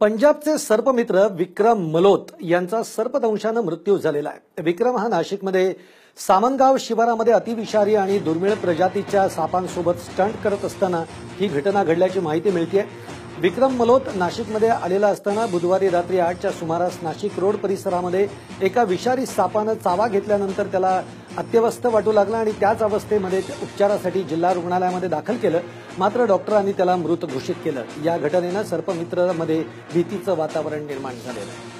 पंजाबचे सर्पमित्र विक्रम मलोत यांचा सर्पदंशानं मृत्यू झालेला आहे. विक्रम हा नाशिकमध्ये सामनगाव शिवारामध्ये अतिविषारी आणि दुर्मिळ प्रजातीच्या सापांसोबत स्टंट करत असताना ही घटना घडल्याची माहिती मिळते विक्रम मलोत नाशिकमध्ये आलेला असताना बुधवारी रात्री आठच्या सुमारास नाशिक रोड परिसरामध्ये एका विषारी सापानं चावा घेतल्यानंतर त्याला अत्यवस्थ वाटू लागला आणि त्याच अवस्थेमध्ये उपचारासाठी जिल्हा रुग्णालयामध्ये दाखल केलं. मात्र डॉक्टरांनी त्याला मृत घोषित केलं. या घटनेनं सर्पमित्रामध्ये भीतीचं वातावरण निर्माण झालेलं आहे.